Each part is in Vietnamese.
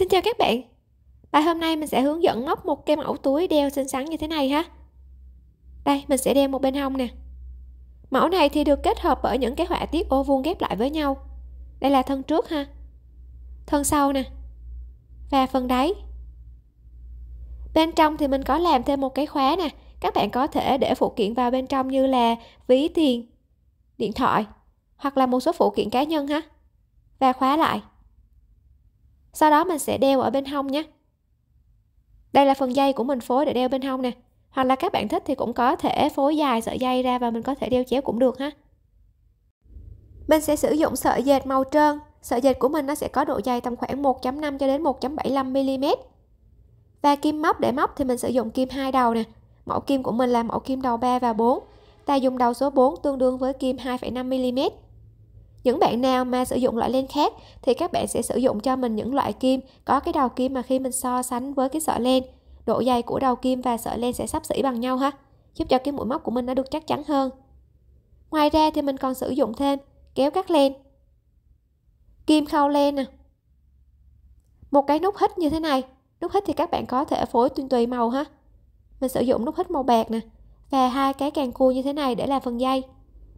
Xin chào các bạn. Bài hôm nay mình sẽ hướng dẫn móc một cái mẫu túi đeo xinh xắn như thế này ha. Đây, mình sẽ đeo một bên hông nè. Mẫu này thì được kết hợp bởi những cái họa tiết ô vuông ghép lại với nhau. Đây là thân trước ha. Thân sau nè. Và phần đáy. Bên trong thì mình có làm thêm một cái khóa nè. Các bạn có thể để phụ kiện vào bên trong như là ví, tiền, Điện thoại Hoặc là một số phụ kiện cá nhân ha. Và khóa lại sau đó mình sẽ đeo ở bên hông nhé. Đây là phần dây của mình phối để đeo bên hông nè. Hoặc là các bạn thích thì cũng có thể phối dài sợi dây ra và mình có thể đeo chéo cũng được ha. Mình sẽ sử dụng sợi dệt màu trơn. Sợi dệt của mình nó sẽ có độ dày tầm khoảng 1.5 cho đến 1.75 mm và kim móc để móc thì mình sử dụng kim hai đầu nè. Mẫu kim của mình là mẫu kim đầu 3 và 4 ta dùng đầu số 4 tương đương với kim 2,5 mm những bạn nào mà sử dụng loại len khác thì các bạn sẽ sử dụng cho mình những loại kim, có cái đầu kim mà khi mình so sánh với cái sợi len. Độ dày của đầu kim và sợi len sẽ sắp xỉ bằng nhau ha, giúp cho cái mũi móc của mình nó được chắc chắn hơn. Ngoài ra thì mình còn sử dụng thêm kéo cắt len, kim khâu len nè. Một cái nút hít như thế này, nút hít thì các bạn có thể phối tùy tùy màu ha. Mình sử dụng nút hít màu bạc nè và hai cái càng cua như thế này để làm phần dây.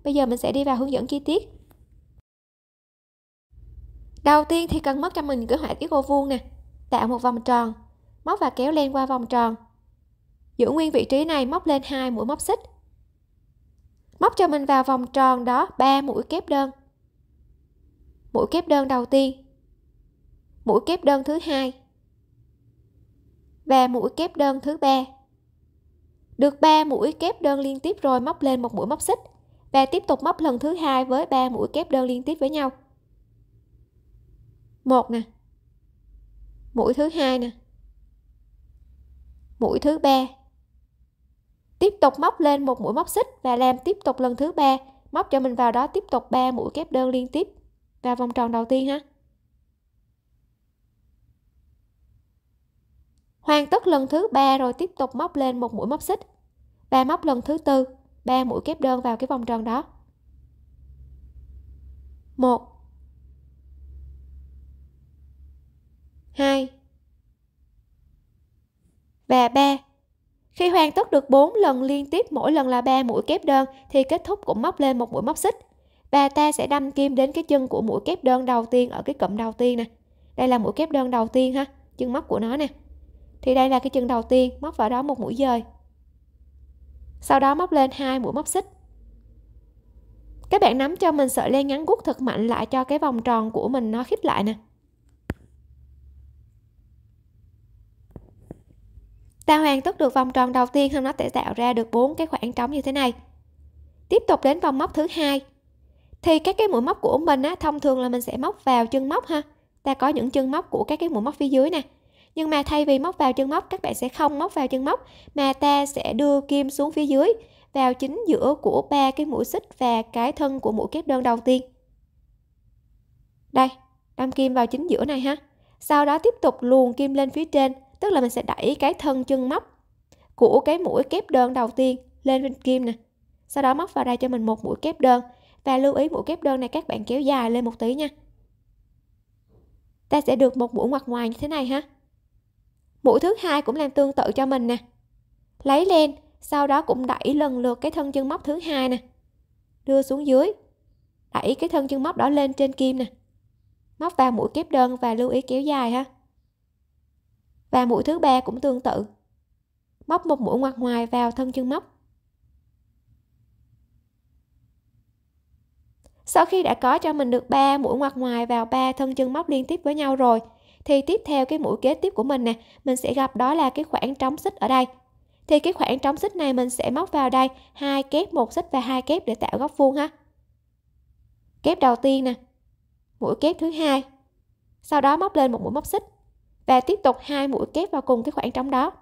Bây giờ mình sẽ đi vào hướng dẫn chi tiết đầu tiên thì cần móc cho mình cái họa tiết ô vuông nè, tạo một vòng tròn, móc và kéo len qua vòng tròn. Giữ nguyên vị trí này, móc lên hai mũi móc xích. Móc cho mình vào vòng tròn đó 3 mũi kép đơn. Mũi kép đơn đầu tiên. Mũi kép đơn thứ hai. Và mũi kép đơn thứ ba. Được 3 mũi kép đơn liên tiếp rồi, móc lên một mũi móc xích và tiếp tục móc lần thứ hai với 3 mũi kép đơn liên tiếp với nhau một nè. Mũi thứ hai nè. Mũi thứ ba. Tiếp tục móc lên một mũi móc xích và làm tiếp tục lần thứ ba. Móc cho mình vào đó tiếp tục 3 mũi kép đơn liên tiếp vào vòng tròn đầu tiên ha. Hoàn tất lần thứ ba rồi tiếp tục móc lên một mũi móc xích. Và móc lần thứ tư, ba mũi kép đơn vào cái vòng tròn đó. Một. 2 và 3 khi hoàn tất được 4 lần liên tiếp, mỗi lần là 3 mũi kép đơn, thì kết thúc cũng móc lên một mũi móc xích. Và ta sẽ đâm kim đến cái chân của mũi kép đơn đầu tiên ở cái cụm đầu tiên nè. Đây là mũi kép đơn đầu tiên ha, chân móc của nó nè. Thì đây là cái chân đầu tiên, móc vào đó một mũi dời. Sau đó móc lên hai mũi móc xích. Các bạn nắm cho mình sợi len ngắn gút thật mạnh lại cho cái vòng tròn của mình nó khít lại nè. Ta hoàn tất được vòng tròn đầu tiên hơn nó sẽ tạo ra được bốn cái khoảng trống như thế này. Tiếp tục đến vòng móc thứ hai. Thì các cái mũi móc của mình á, thông thường là mình sẽ móc vào chân móc ha. Ta có những chân móc của các cái mũi móc phía dưới nè. Nhưng mà thay vì móc vào chân móc, các bạn sẽ không móc vào chân móc, mà ta sẽ đưa kim xuống phía dưới, vào chính giữa của ba cái mũi xích và cái thân của mũi kép đơn đầu tiên. Đây, đâm kim vào chính giữa này ha. Sau đó tiếp tục luồn kim lên phía trên tức là mình sẽ đẩy cái thân chân móc của cái mũi kép đơn đầu tiên lên bên kim nè. Sau đó móc vào đây cho mình một mũi kép đơn. Và lưu ý mũi kép đơn này các bạn kéo dài lên một tí nha. Ta sẽ được một mũi ngoặt ngoài như thế này ha. Mũi thứ hai cũng làm tương tự cho mình nè. Lấy lên sau đó cũng đẩy lần lượt cái thân chân móc thứ hai nè. Đưa xuống dưới, đẩy cái thân chân móc đó lên trên kim nè. Móc vào mũi kép đơn và lưu ý kéo dài ha và mũi thứ ba cũng tương tự. Móc một mũi ngoặt ngoài vào thân chân móc. Sau khi đã có cho mình được 3 mũi ngoặt ngoài vào ba thân chân móc liên tiếp với nhau rồi, thì tiếp theo cái mũi kế tiếp của mình nè, mình sẽ gặp đó là cái khoảng trống xích ở đây. Thì cái khoảng trống xích này mình sẽ móc vào đây, hai kép một xích và hai kép để tạo góc vuông ha. Kép đầu tiên nè, mũi kép thứ hai. Sau đó móc lên một mũi móc xích và tiếp tục hai mũi kép vào cùng cái khoảng trống đó.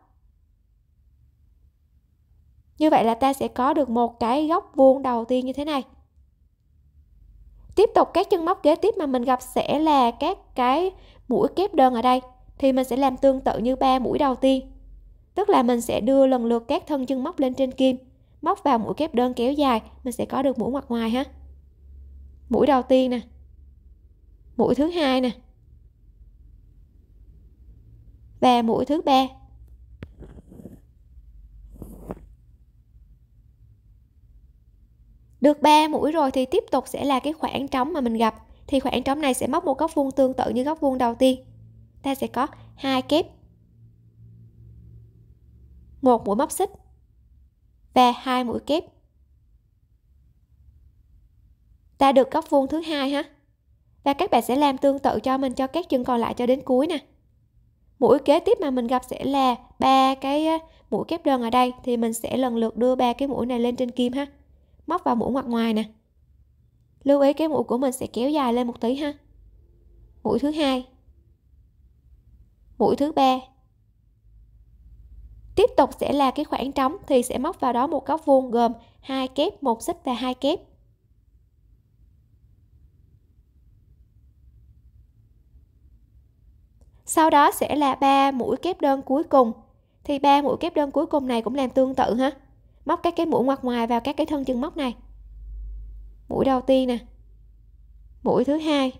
Như vậy là ta sẽ có được một cái góc vuông đầu tiên như thế này. Tiếp tục, các chân móc kế tiếp mà mình gặp sẽ là các cái mũi kép đơn ở đây. Thì mình sẽ làm tương tự như ba mũi đầu tiên. Tức là mình sẽ đưa lần lượt các thân chân móc lên trên kim, móc vào mũi kép đơn kéo dài, mình sẽ có được mũi ngoặt ngoài ha. Mũi đầu tiên nè. Mũi thứ hai nè và mũi thứ ba. Được 3 mũi rồi thì tiếp tục sẽ là cái khoảng trống mà mình gặp. Thì khoảng trống này sẽ móc một góc vuông tương tự như góc vuông đầu tiên. Ta sẽ có hai kép. Một mũi móc xích và hai mũi kép. Ta được góc vuông thứ hai ha. Và các bạn sẽ làm tương tự cho mình, cho các chân còn lại cho đến cuối nè mũi kế tiếp mà mình gặp sẽ là ba cái mũi kép đơn ở đây. Thì mình sẽ lần lượt đưa ba cái mũi này lên trên kim ha. Móc vào mũi ngoặt ngoài nè. Lưu ý cái mũi của mình sẽ kéo dài lên một tí ha. Mũi thứ hai. Mũi thứ ba. Tiếp tục sẽ là cái khoảng trống thì sẽ móc vào đó một góc vuông gồm hai kép, một xích và hai kép. Sau đó sẽ là ba mũi kép đơn cuối cùng. Thì ba mũi kép đơn cuối cùng này cũng làm tương tự ha. Móc các cái mũi ngoặt ngoài vào các cái thân chân móc này. Mũi đầu tiên nè. Mũi thứ hai.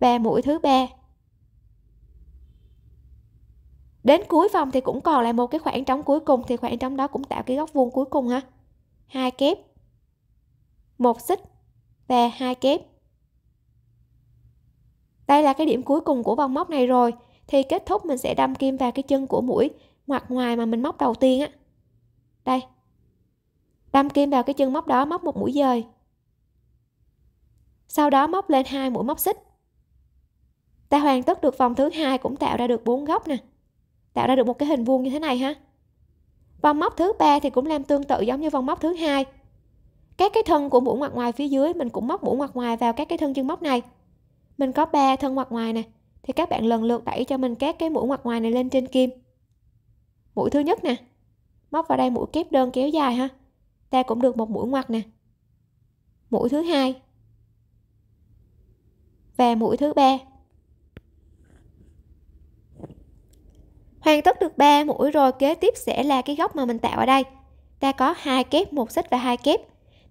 Ba mũi thứ ba. Đến cuối vòng thì cũng còn lại một cái khoảng trống cuối cùng, thì khoảng trống đó cũng tạo cái góc vuông cuối cùng ha. Hai kép. Một xích. Và hai kép đây là cái điểm cuối cùng của vòng móc này rồi. Thì kết thúc mình sẽ đâm kim vào cái chân của mũi ngoặt ngoài mà mình móc đầu tiên á. Đây. Đâm kim vào cái chân móc đó, móc một mũi dời. Sau đó móc lên hai mũi móc xích. Ta hoàn tất được vòng thứ hai cũng tạo ra được bốn góc nè. Tạo ra được một cái hình vuông như thế này ha. Vòng móc thứ ba thì cũng làm tương tự giống như vòng móc thứ hai. Các cái thân của mũi ngoặt ngoài phía dưới mình cũng móc mũi ngoặt ngoài vào các cái thân chân móc này mình có 3 thân ngoặt ngoài nè, thì các bạn lần lượt đẩy cho mình các cái mũi ngoặt ngoài này lên trên kim. Mũi thứ nhất nè, móc vào đây mũi kép đơn kéo dài ha, ta cũng được một mũi ngoặt nè. Mũi thứ hai và mũi thứ ba. Hoàn tất được 3 mũi rồi, kế tiếp sẽ là cái góc mà mình tạo ở đây. Ta có hai kép, một xích và hai kép.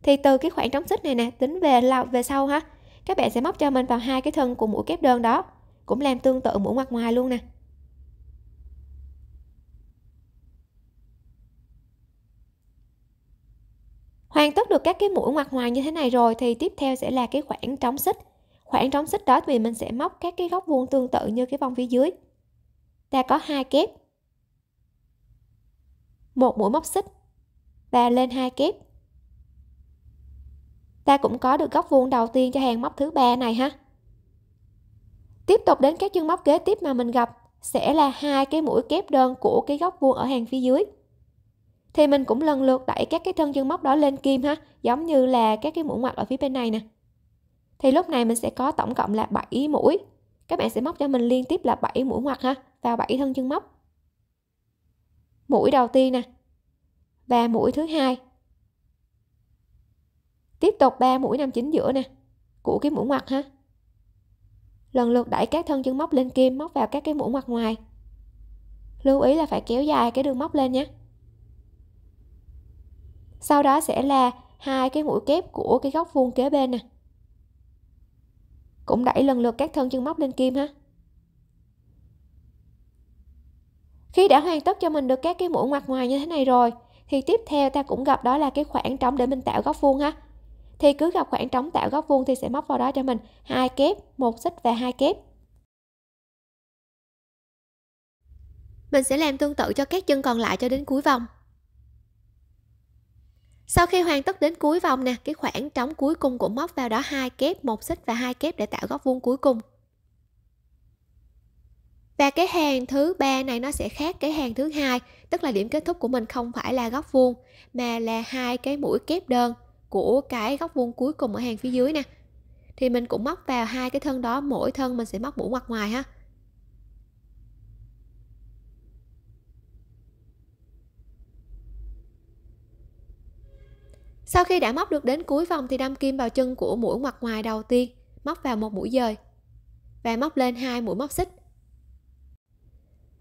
Thì từ cái khoảng trống xích này nè, tính về lao về sau ha các bạn sẽ móc cho mình vào hai cái thân của mũi kép đơn đó. Cũng làm tương tự mũi ngoặt ngoài luôn nè. Hoàn tất được các cái mũi ngoặt ngoài như thế này rồi thì tiếp theo sẽ là cái khoảng trống xích. Khoảng trống xích đó thì mình sẽ móc các cái góc vuông tương tự như cái vòng phía dưới. Ta có hai kép. Một mũi móc xích và lên hai kép ta cũng có được góc vuông đầu tiên cho hàng móc thứ ba này ha. Tiếp tục đến các chân móc kế tiếp mà mình gặp, sẽ là hai cái mũi kép đơn của cái góc vuông ở hàng phía dưới. Thì mình cũng lần lượt đẩy các cái thân chân móc đó lên kim ha, giống như là các cái mũi ngoặt ở phía bên này nè. Thì lúc này mình sẽ có tổng cộng là 7 mũi. Các bạn sẽ móc cho mình liên tiếp là 7 mũi ngoặt ha, vào 7 thân chân móc. Mũi đầu tiên nè, và mũi thứ hai tiếp tục 3 mũi nằm chính giữa nè. Của cái mũi ngoặt ha. Lần lượt đẩy các thân chân móc lên kim, móc vào các cái mũi ngoặt ngoài. Lưu ý là phải kéo dài cái đường móc lên nhé. Sau đó sẽ là hai cái mũi kép của cái góc vuông kế bên nè. Cũng đẩy lần lượt các thân chân móc lên kim ha. Khi đã hoàn tất cho mình được các cái mũi ngoặt ngoài như thế này rồi, thì tiếp theo ta cũng gặp đó là cái khoảng trống để mình tạo góc vuông ha thì cứ gặp khoảng trống tạo góc vuông thì sẽ móc vào đó cho mình. Hai kép, một xích và hai kép. Mình sẽ làm tương tự cho các chân còn lại cho đến cuối vòng. Sau khi hoàn tất đến cuối vòng nè, cái khoảng trống cuối cùng cũng móc vào đó hai kép, một xích và hai kép để tạo góc vuông cuối cùng. Và cái hàng thứ ba này nó sẽ khác cái hàng thứ hai, tức là điểm kết thúc của mình không phải là góc vuông, mà là hai cái mũi kép đơn của cái góc vuông cuối cùng ở hàng phía dưới nè. Thì mình cũng móc vào hai cái thân đó, mỗi thân mình sẽ móc mũi ngoặt ngoài ha. Sau khi đã móc được đến cuối vòng thì đâm kim vào chân của mũi ngoặt ngoài đầu tiên, móc vào một mũi dời và móc lên hai mũi móc xích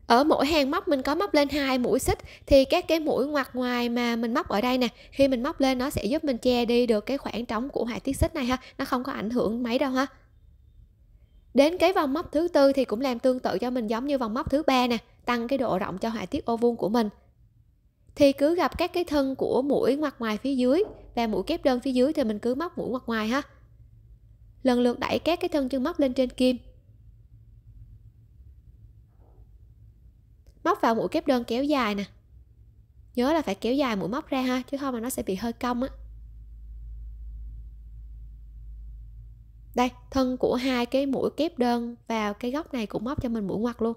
ở mỗi hàng móc mình có móc lên hai mũi xích, thì các cái mũi ngoặt ngoài mà mình móc ở đây nè, khi mình móc lên nó sẽ giúp mình che đi được cái khoảng trống của họa tiết xích này ha, nó không có ảnh hưởng mấy đâu ha. Đến cái vòng móc thứ tư thì cũng làm tương tự cho mình, giống như vòng móc thứ ba nè, tăng cái độ rộng cho họa tiết ô vuông của mình. Thì cứ gặp các cái thân của mũi ngoặt ngoài phía dưới và mũi kép đơn phía dưới thì mình cứ móc mũi ngoặt ngoài ha. Lần lượt đẩy các cái thân chân móc lên trên kim móc vào mũi kép đơn kéo dài nè. Nhớ là phải kéo dài mũi móc ra ha, chứ không mà nó sẽ bị hơi cong á. Đây, thân của hai cái mũi kép đơn vào cái góc này cũng móc cho mình mũi ngoặt luôn.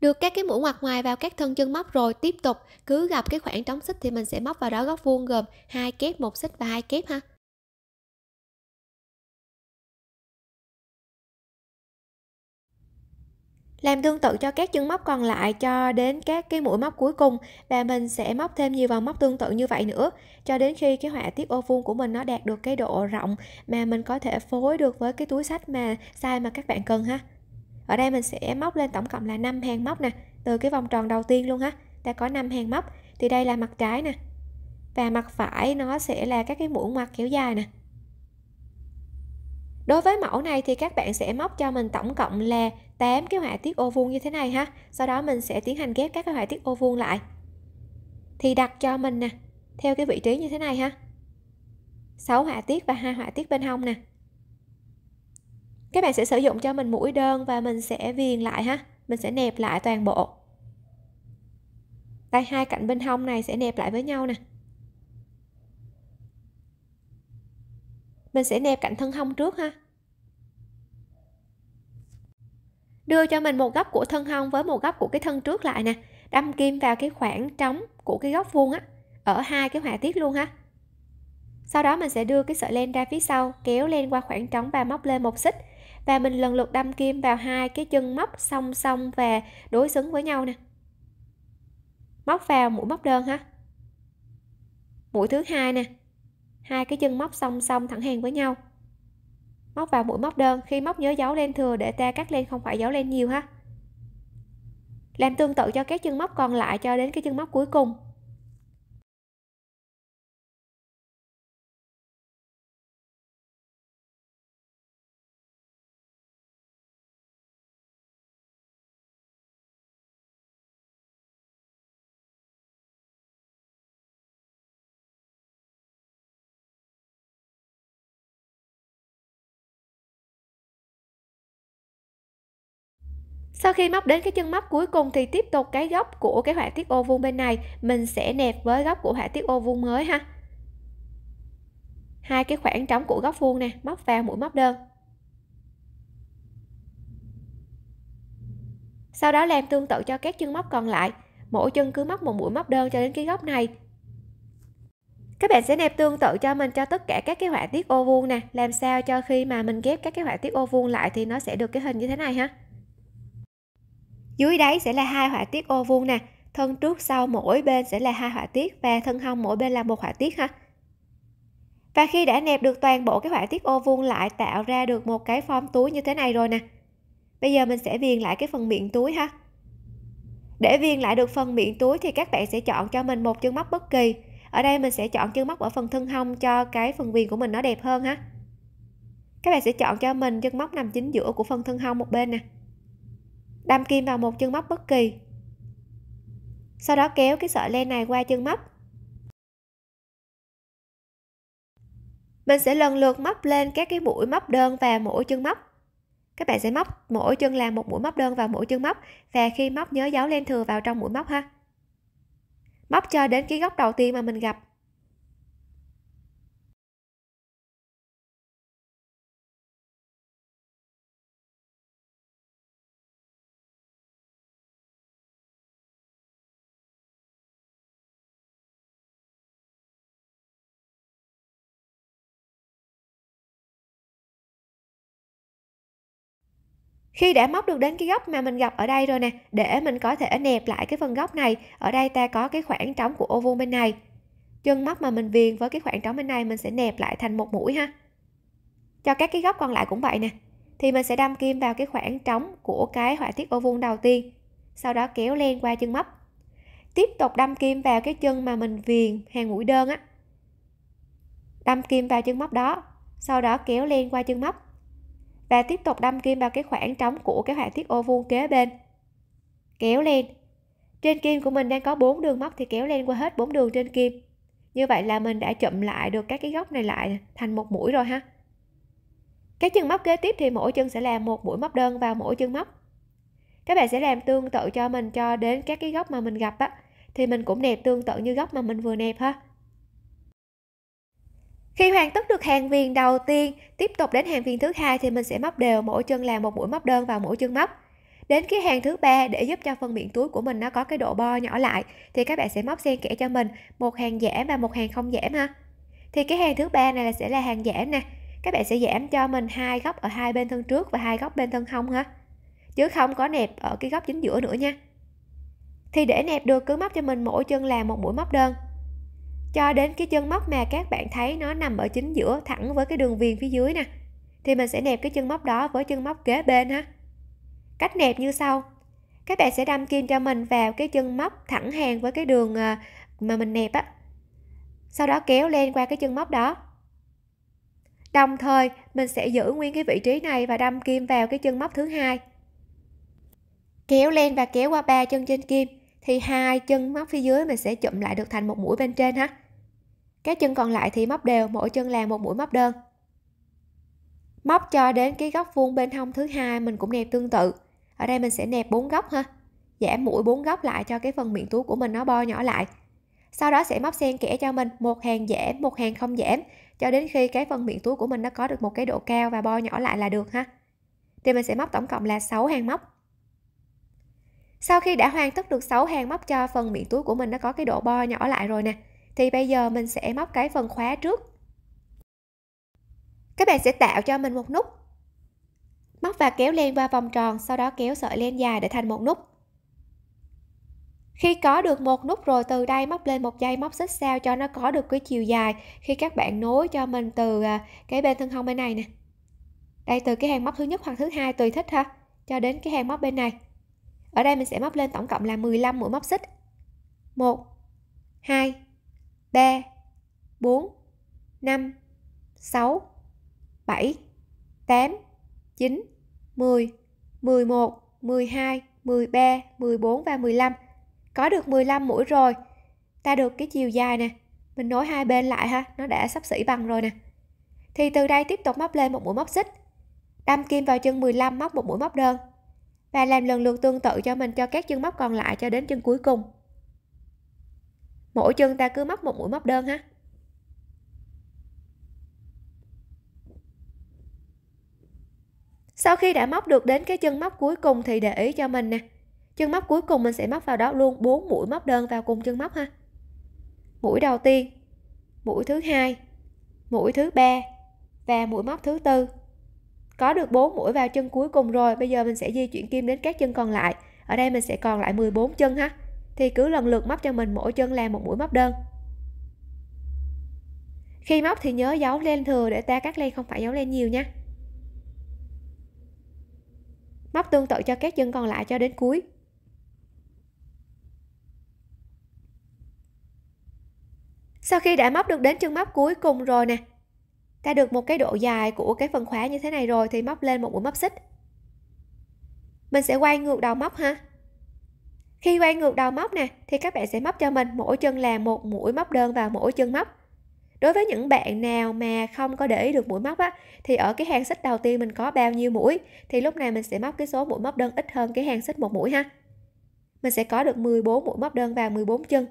Được các cái mũi ngoặt ngoài vào các thân chân móc rồi, tiếp tục. Cứ gặp cái khoảng trống xích thì mình sẽ móc vào đó góc vuông gồm hai kép, một xích và hai kép ha. Làm tương tự cho các chân móc còn lại cho đến các cái mũi móc cuối cùng và mình sẽ móc thêm nhiều vòng móc tương tự như vậy nữa. Cho đến khi cái họa tiết ô vuông của mình nó đạt được cái độ rộng mà mình có thể phối được với cái túi sách mà size mà các bạn cần ha. Ở đây mình sẽ móc lên tổng cộng là 5 hàng móc nè, từ cái vòng tròn đầu tiên luôn ha. Ta có 5 hàng móc. Thì đây là mặt trái nè. Và mặt phải nó sẽ là các cái mũi ngoặt kéo dài nè. Đối với mẫu này thì các bạn sẽ móc cho mình tổng cộng là 8 cái họa tiết ô vuông như thế này ha. Sau đó mình sẽ tiến hành ghép các cái họa tiết ô vuông lại. Thì đặt cho mình nè, theo cái vị trí như thế này ha. 6 họa tiết và hai họa tiết bên hông nè. Các bạn sẽ sử dụng cho mình mũi đơn và mình sẽ viền lại ha. Mình sẽ nẹp lại toàn bộ. Đây, hai cạnh bên hông này sẽ nẹp lại với nhau nè. Mình sẽ nẹp cạnh thân hông trước ha. Đưa cho mình một góc của thân hông với một góc của cái thân trước lại nè. Đâm kim vào cái khoảng trống của cái góc vuông á. Ở hai cái họa tiết luôn ha. Sau đó mình sẽ đưa cái sợi len ra phía sau, kéo len qua khoảng trống và móc lên một xích. Và mình lần lượt đâm kim vào hai cái chân móc song song và đối xứng với nhau nè. Móc vào mũi móc đơn ha. Mũi thứ hai nè. Hai cái chân móc song song thẳng hàng với nhau móc vào mũi móc đơn, khi móc nhớ dấu len thừa để ta cắt len không phải dấu len nhiều ha. Làm tương tự cho các chân móc còn lại cho đến cái chân móc cuối cùng. Sau khi móc đến cái chân móc cuối cùng thì tiếp tục cái góc của cái họa tiết ô vuông bên này. Mình sẽ nẹp với góc của họa tiết ô vuông mới ha. Hai cái khoảng trống của góc vuông nè, móc vào mũi móc đơn. Sau đó làm tương tự cho các chân móc còn lại. Mỗi chân cứ móc một mũi móc đơn cho đến cái góc này. Các bạn sẽ nẹp tương tự cho mình cho tất cả các cái họa tiết ô vuông nè. Làm sao cho khi mà mình ghép các cái họa tiết ô vuông lại thì nó sẽ được cái hình như thế này ha dưới đáy sẽ là hai họa tiết ô vuông nè, thân trước sau mỗi bên sẽ là hai họa tiết và thân hông mỗi bên là một họa tiết ha. Và khi đã nẹp được toàn bộ cái họa tiết ô vuông lại, tạo ra được một cái form túi như thế này rồi nè. Bây giờ mình sẽ viền lại cái phần miệng túi ha. Để viền lại được phần miệng túi thì các bạn sẽ chọn cho mình một chân móc bất kỳ. Ở đây mình sẽ chọn chân móc ở phần thân hông cho cái phần viền của mình nó đẹp hơn ha. Các bạn sẽ chọn cho mình chân móc nằm chính giữa của phần thân hông một bên nè đâm kim vào một chân móc bất kỳ. Sau đó kéo cái sợi len này qua chân móc. Mình sẽ lần lượt móc lên các cái mũi móc đơn và mỗi chân móc. Các bạn sẽ móc mỗi chân làm một mũi móc đơn vào mỗi chân móc. Và khi móc nhớ giấu len thừa vào trong mũi móc ha. Móc cho đến cái góc đầu tiên mà mình gặp. Khi đã móc được đến cái góc mà mình gặp ở đây rồi nè, để mình có thể nẹp lại cái phần góc này, ở đây ta có cái khoảng trống của ô vuông bên này. Chân móc mà mình viền với cái khoảng trống bên này mình sẽ nẹp lại thành một mũi ha. Cho các cái góc còn lại cũng vậy nè, thì mình sẽ đâm kim vào cái khoảng trống của cái họa tiết ô vuông đầu tiên, sau đó kéo len qua chân móc. Tiếp tục đâm kim vào cái chân mà mình viền hàng mũi đơn á. Đâm kim vào chân móc đó, sau đó kéo len qua chân móc và tiếp tục đâm kim vào cái khoảng trống của cái họa tiết ô vuông kế bên. Kéo lên. Trên kim của mình đang có bốn đường móc thì kéo lên qua hết bốn đường trên kim. Như vậy là mình đã chụm lại được các cái góc này lại thành một mũi rồi ha. Các chân móc kế tiếp thì mỗi chân sẽ làm một mũi móc đơn vào mỗi chân móc. Các bạn sẽ làm tương tự cho mình cho đến các cái góc mà mình gặp á, thì mình cũng nẹp tương tự như góc mà mình vừa nẹp ha khi hoàn tất được hàng viền đầu tiên, tiếp tục đến hàng viền thứ hai thì mình sẽ móc đều mỗi chân làm một mũi móc đơn vào mỗi chân móc. Đến cái hàng thứ ba để giúp cho phần miệng túi của mình nó có cái độ bo nhỏ lại, thì các bạn sẽ móc xen kẽ cho mình, một hàng giảm và một hàng không giảm ha thì cái hàng thứ ba này là sẽ là hàng giảm nè, các bạn sẽ giảm cho mình hai góc ở hai bên thân trước và hai góc bên thân hông ha. Chứ không có nẹp ở cái góc chính giữa nữa nha. Thì để nẹp được cứ móc cho mình mỗi chân là một mũi móc đơn cho đến cái chân móc mà các bạn thấy nó nằm ở chính giữa, thẳng với cái đường viền phía dưới nè, thì mình sẽ nẹp cái chân móc đó với chân móc kế bên ha. Cách nẹp như sau. Các bạn sẽ đâm kim cho mình vào cái chân móc thẳng hàng với cái đường ờ, mà mình nẹp á. Sau đó kéo lên qua cái chân móc đó. Đồng thời, mình sẽ giữ nguyên cái vị trí này và đâm kim vào cái chân móc thứ hai. Kéo lên và kéo qua ba chân trên kim, thì hai chân móc phía dưới mình sẽ chụm lại được thành một mũi bên trên ha các chân còn lại thì móc đều, mỗi chân làm một mũi móc đơn. Móc cho đến cái góc vuông bên hông thứ hai mình cũng nẹp tương tự. Ở đây mình sẽ nẹp bốn góc ha. Giảm mũi bốn góc lại cho cái phần miệng túi của mình nó bo nhỏ lại. Sau đó sẽ móc xen kẽ cho mình, một hàng giảm, một hàng không giảm, cho đến khi cái phần miệng túi của mình nó có được một cái độ cao và bo nhỏ lại là được ha. Thì mình sẽ móc tổng cộng là 6 hàng móc. Sau khi đã hoàn tất được 6 hàng móc cho phần miệng túi của mình nó có cái độ bo nhỏ lại rồi nè thì bây giờ mình sẽ móc cái phần khóa trước. Các bạn sẽ tạo cho mình một nút. Móc và kéo len qua vòng tròn, sau đó kéo sợi len dài để thành một nút. Khi có được một nút rồi, từ đây móc lên một dây móc xích sao cho nó có được cái chiều dài khi các bạn nối cho mình từ à, cái bên thân hông bên này nè. Đây, từ cái hàng móc thứ nhất hoặc thứ hai tùy thích ha, cho đến cái hàng móc bên này. Ở đây mình sẽ móc lên tổng cộng là 15 mũi móc xích. 1 2 3 4 5 6 7 8 9 10 11 12 13 14 và 15 có được 15 mũi rồi. Ta được cái chiều dài nè. Mình nối hai bên lại ha. Nó đã sắp xỉ bằng rồi nè. Thì từ đây tiếp tục móc lên một mũi móc xích. Đâm kim vào chân 15 móc một mũi móc đơn. Và làm lần lượt tương tự cho mình, cho các chân móc còn lại cho đến chân cuối cùng mỗi chân ta cứ móc một mũi móc đơn ha. Sau khi đã móc được đến cái chân móc cuối cùng thì để ý cho mình nè. Chân móc cuối cùng mình sẽ móc vào đó luôn 4 mũi móc đơn vào cùng chân móc ha. Mũi đầu tiên, mũi thứ hai, mũi thứ ba và mũi móc thứ tư. Có được 4 mũi vào chân cuối cùng rồi, bây giờ mình sẽ di chuyển kim đến các chân còn lại. Ở đây mình sẽ còn lại 14 chân ha thì cứ lần lượt móc cho mình mỗi chân làm một mũi móc đơn. Khi móc thì nhớ giấu len thừa để ta cắt len, không phải giấu len nhiều nha. Móc tương tự cho các chân còn lại cho đến cuối. Sau khi đã móc được đến chân móc cuối cùng rồi nè, ta được một cái độ dài của cái phần khóa như thế này rồi thì móc lên một mũi móc xích. Mình sẽ quay ngược đầu móc ha khi quay ngược đầu móc nè, thì các bạn sẽ móc cho mình mỗi chân là một mũi móc đơn vào mỗi chân móc. Đối với những bạn nào mà không có để ý được mũi móc á, thì ở cái hàng xích đầu tiên mình có bao nhiêu mũi, thì lúc này mình sẽ móc cái số mũi móc đơn ít hơn cái hàng xích một mũi ha. Mình sẽ có được 14 mũi móc đơn vào 14 chân.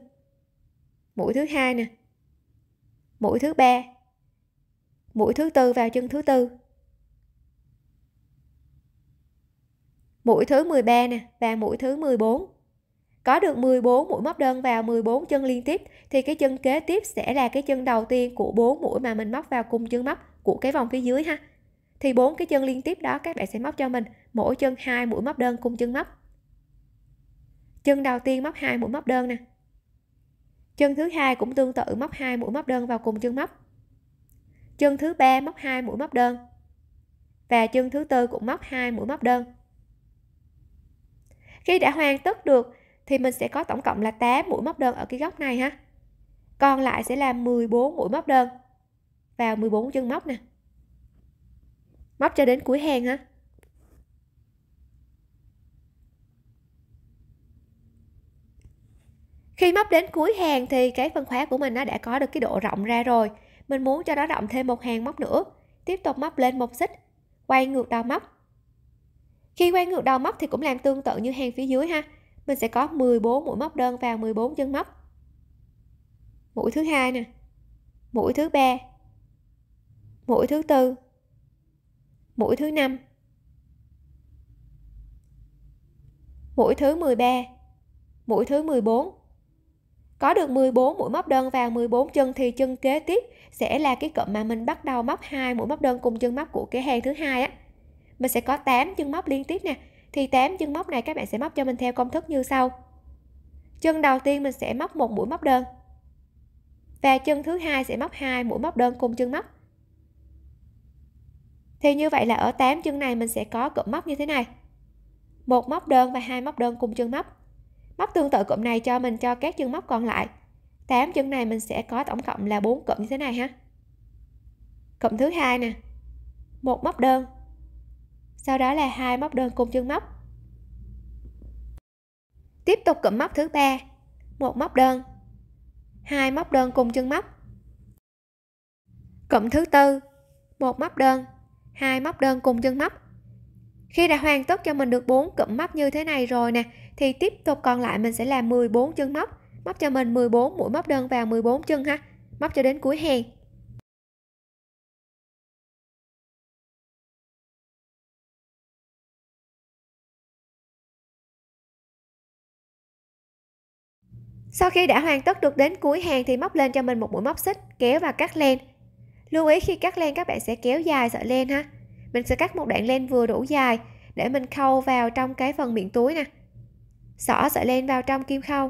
Mũi thứ hai nè. Mũi thứ ba. Mũi thứ tư vào chân thứ tư. Mũi thứ 13 nè và mũi thứ 14 có được 14 mũi móc đơn vào 14 chân liên tiếp, thì cái chân kế tiếp sẽ là cái chân đầu tiên của bốn mũi mà mình móc vào cùng chân móc của cái vòng phía dưới ha. Thì bốn cái chân liên tiếp đó, các bạn sẽ móc cho mình mỗi chân hai mũi móc đơn cùng chân móc. Chân đầu tiên móc hai mũi móc đơn nè. Chân thứ hai cũng tương tự, móc hai mũi móc đơn vào cùng chân móc. Chân thứ ba móc hai mũi móc đơn. Và chân thứ tư cũng móc hai mũi móc đơn. Khi đã hoàn tất được thì mình sẽ có tổng cộng là 8 mũi móc đơn ở cái góc này ha. Còn lại sẽ là 14 mũi móc đơn vào 14 chân móc nè. Móc cho đến cuối hàng ha. Khi móc đến cuối hàng thì cái phần khóa của mình nó đã có được cái độ rộng ra rồi. Mình muốn cho nó rộng thêm một hàng móc nữa. Tiếp tục móc lên một xích, quay ngược đầu móc. Khi quay ngược đầu móc thì cũng làm tương tự như hàng phía dưới ha mình sẽ có 14 mũi móc đơn vào 14 chân móc. Mũi thứ hai nè. Mũi thứ ba. Mũi thứ tư. Mũi thứ năm. Mũi thứ 13 mũi thứ 14 có được 14 mũi móc đơn vào 14 chân thì chân kế tiếp sẽ là cái cụm mà mình bắt đầu móc hai mũi móc đơn cùng chân móc của cái hàng thứ hai á. Mình sẽ có 8 chân móc liên tiếp nè thì 8 chân móc này các bạn sẽ móc cho mình theo công thức như sau. Chân đầu tiên mình sẽ móc một mũi móc đơn. Và chân thứ hai sẽ móc hai mũi móc đơn cùng chân móc. Thì như vậy là ở 8 chân này mình sẽ có cụm móc như thế này. Một móc đơn và hai móc đơn cùng chân móc. Móc tương tự cụm này cho mình cho các chân móc còn lại. 8 chân này mình sẽ có tổng cộng là 4 cụm như thế này ha. Cụm thứ hai nè. Một móc đơn sau đó là hai móc đơn cùng chân móc. Tiếp tục cụm móc thứ ba. Một móc đơn. Hai móc đơn cùng chân móc. Cụm thứ tư. Một móc đơn. Hai móc đơn cùng chân móc. Khi đã hoàn tất cho mình được 4 cụm móc như thế này rồi nè, thì tiếp tục còn lại mình sẽ làm 14 chân móc. Móc cho mình 14 mũi móc đơn vào 14 chân ha. Móc cho đến cuối hàng. Sau khi đã hoàn tất được đến cuối hàng thì móc lên cho mình một mũi móc xích, kéo và cắt len. Lưu ý khi cắt len các bạn sẽ kéo dài sợi len ha. Mình sẽ cắt một đoạn len vừa đủ dài để mình khâu vào trong cái phần miệng túi nè. Xỏ sợi len vào trong kim khâu.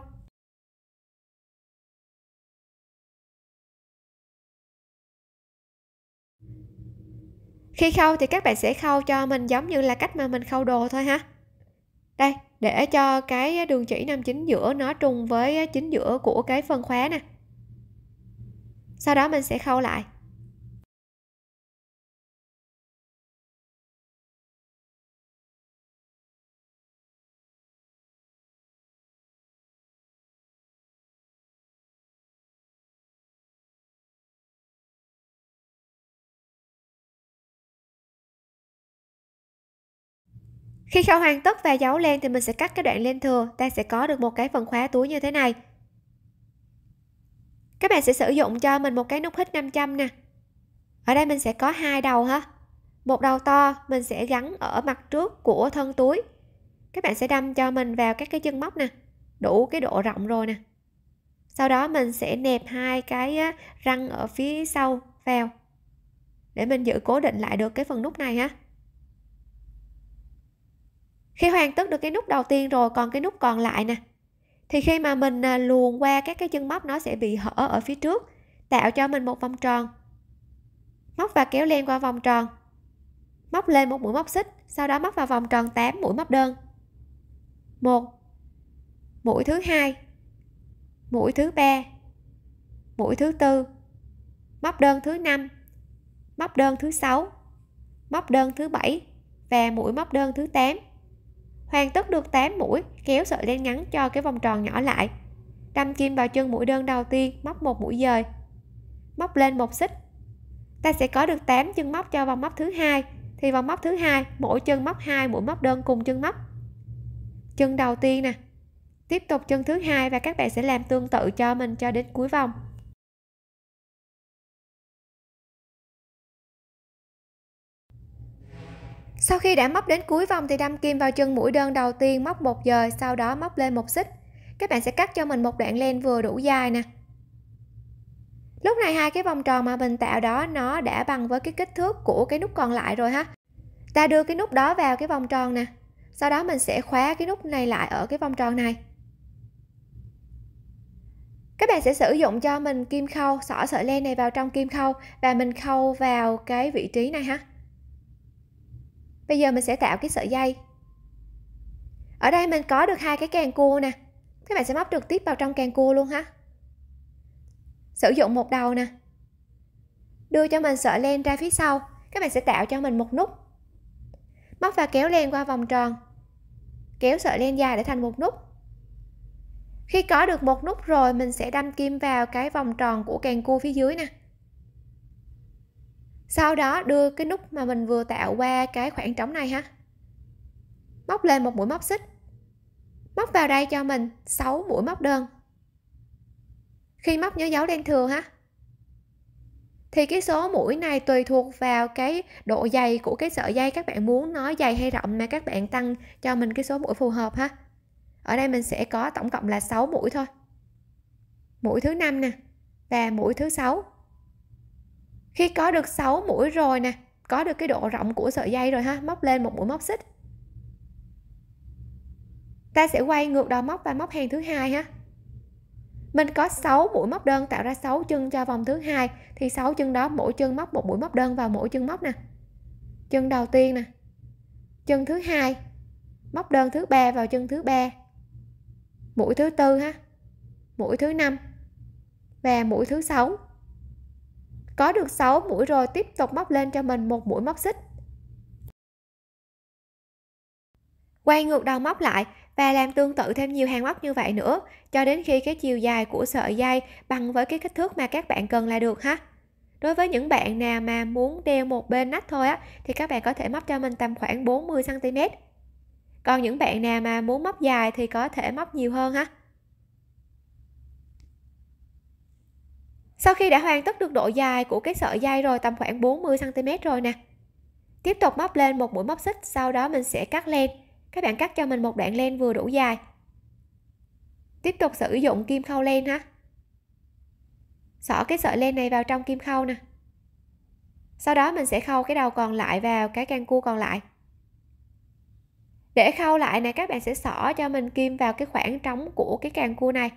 Khi khâu thì các bạn sẽ khâu cho mình giống như là cách mà mình khâu đồ thôi ha đây, để cho cái đường chỉ nằm chính giữa nó trùng với chính giữa của cái phân khóa nè. Sau đó mình sẽ khâu lại. Khi khâu hoàn tất và giấu len thì mình sẽ cắt cái đoạn len thừa, ta sẽ có được một cái phần khóa túi như thế này. Các bạn sẽ sử dụng cho mình một cái nút hít 500 nè. Ở đây mình sẽ có hai đầu ha. Một đầu to mình sẽ gắn ở mặt trước của thân túi. Các bạn sẽ đâm cho mình vào các cái chân móc nè. Đủ cái độ rộng rồi nè. Sau đó mình sẽ nẹp hai cái răng ở phía sau vào. Để mình giữ cố định lại được cái phần nút này ha khi hoàn tất được cái nút đầu tiên rồi, còn cái nút còn lại nè, thì khi mà mình à, luồn qua các cái chân móc nó sẽ bị hở ở phía trước, tạo cho mình một vòng tròn. Móc và kéo len qua vòng tròn. Móc lên một mũi móc xích, sau đó móc vào vòng tròn 8 mũi móc đơn. Một. Mũi thứ hai. Mũi thứ ba. Mũi thứ tư. Móc đơn thứ năm. Móc đơn thứ sáu. Móc đơn thứ bảy. Và mũi móc đơn thứ 8 hoàn tất được 8 mũi, kéo sợi len ngắn cho cái vòng tròn nhỏ lại. Đâm kim vào chân mũi đơn đầu tiên, móc một mũi dời. Móc lên một xích. Ta sẽ có được 8 chân móc cho vòng móc thứ hai. Thì vòng móc thứ hai, mỗi chân móc hai mũi móc đơn cùng chân móc. Chân đầu tiên nè. Tiếp tục chân thứ hai và các bạn sẽ làm tương tự cho mình cho đến cuối vòng. Sau khi đã móc đến cuối vòng thì đâm kim vào chân mũi đơn đầu tiên móc một giờ, sau đó móc lên một xích. Các bạn sẽ cắt cho mình một đoạn len vừa đủ dài nè. Lúc này hai cái vòng tròn mà mình tạo đó, nó đã bằng với cái kích thước của cái nút còn lại rồi ha. Ta đưa cái nút đó vào cái vòng tròn nè. Sau đó mình sẽ khóa cái nút này lại ở cái vòng tròn này. Các bạn sẽ sử dụng cho mình kim khâu, xỏ sợi len này vào trong kim khâu và mình khâu vào cái vị trí này ha bây giờ mình sẽ tạo cái sợi dây. Ở đây mình có được hai cái càng cua nè. Các bạn sẽ móc trực tiếp vào trong càng cua luôn ha. Sử dụng một đầu nè. Đưa cho mình sợi len ra phía sau. Các bạn sẽ tạo cho mình một nút. Móc và kéo len qua vòng tròn. Kéo sợi len dài để thành một nút. Khi có được một nút rồi, mình sẽ đâm kim vào cái vòng tròn của càng cua phía dưới nè sau đó đưa cái nút mà mình vừa tạo qua cái khoảng trống này ha. Móc lên một mũi móc xích. Móc vào đây cho mình 6 mũi móc đơn. Khi móc nhớ dấu đen thường ha. Thì cái số mũi này tùy thuộc vào cái độ dày của cái sợi dây các bạn muốn nó dày hay rộng mà các bạn tăng cho mình cái số mũi phù hợp ha. Ở đây mình sẽ có tổng cộng là 6 mũi thôi. Mũi thứ năm nè và mũi thứ sáu khi có được 6 mũi rồi nè, có được cái độ rộng của sợi dây rồi ha, móc lên một mũi móc xích. Ta sẽ quay ngược đầu móc và móc hàng thứ hai ha. Mình có 6 mũi móc đơn tạo ra 6 chân cho vòng thứ hai, thì 6 chân đó mỗi chân móc một mũi móc đơn vào mỗi chân móc nè. Chân đầu tiên nè, chân thứ hai, móc đơn thứ ba vào chân thứ ba. Mũi thứ tư ha, mũi thứ năm và mũi thứ sáu có được 6 mũi rồi, tiếp tục móc lên cho mình một mũi móc xích. Quay ngược đầu móc lại và làm tương tự thêm nhiều hàng móc như vậy nữa, cho đến khi cái chiều dài của sợi dây bằng với cái kích thước mà các bạn cần là được ha. Đối với những bạn nào mà muốn đeo một bên nách thôi á, thì các bạn có thể móc cho mình tầm khoảng 40 cm còn những bạn nào mà muốn móc dài thì có thể móc nhiều hơn ha. Sau khi đã hoàn tất được độ dài của cái sợi dây rồi, tầm khoảng 40 cm rồi nè. Tiếp tục móc lên một mũi móc xích, sau đó mình sẽ cắt len. Các bạn cắt cho mình một đoạn len vừa đủ dài. Tiếp tục sử dụng kim khâu len ha. Xỏ cái sợi len này vào trong kim khâu nè. Sau đó mình sẽ khâu cái đầu còn lại vào cái can cua còn lại. Để khâu lại này, các bạn sẽ xỏ cho mình kim vào cái khoảng trống của cái càng cua này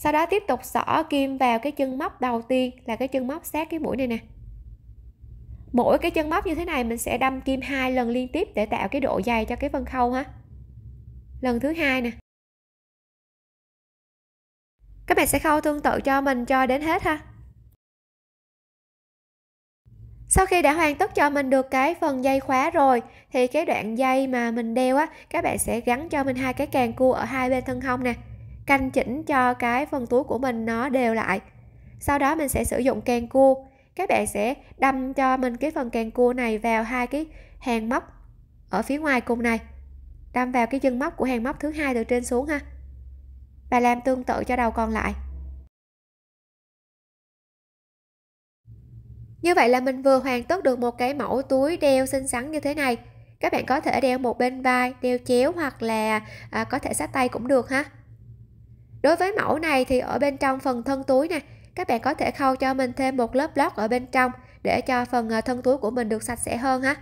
sau đó tiếp tục xỏ kim vào cái chân móc đầu tiên, là cái chân móc sát cái mũi này nè. Mỗi cái chân móc như thế này mình sẽ đâm kim hai lần liên tiếp để tạo cái độ dày cho cái phân khâu ha. Lần thứ hai nè. Các bạn sẽ khâu tương tự cho mình cho đến hết ha. Sau khi đã hoàn tất cho mình được cái phần dây khóa rồi, thì cái đoạn dây mà mình đeo á, các bạn sẽ gắn cho mình hai cái càng cua ở hai bên thân hông nè canh chỉnh cho cái phần túi của mình nó đều lại. Sau đó mình sẽ sử dụng càng cua. Các bạn sẽ đâm cho mình cái phần càng cua này vào hai cái hàng móc ở phía ngoài cùng này. Đâm vào cái chân móc của hàng móc thứ hai từ trên xuống ha. Và làm tương tự cho đầu còn lại. Như vậy là mình vừa hoàn tất được một cái mẫu túi đeo xinh xắn như thế này. Các bạn có thể đeo một bên vai đeo chéo hoặc là à, có thể sát tay cũng được ha đối với mẫu này thì ở bên trong phần thân túi nè, các bạn có thể khâu cho mình thêm một lớp lót ở bên trong để cho phần à, thân túi của mình được sạch sẽ hơn ha.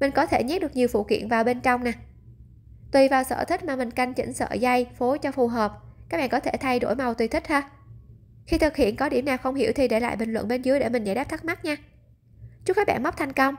Mình có thể nhét được nhiều phụ kiện vào bên trong nè. Tùy vào sở thích mà mình canh chỉnh sợi dây, phối cho phù hợp, các bạn có thể thay đổi màu tùy thích ha. Khi thực hiện có điểm nào không hiểu thì để lại bình luận bên dưới để mình giải đáp thắc mắc nha. Chúc các bạn móc thành công!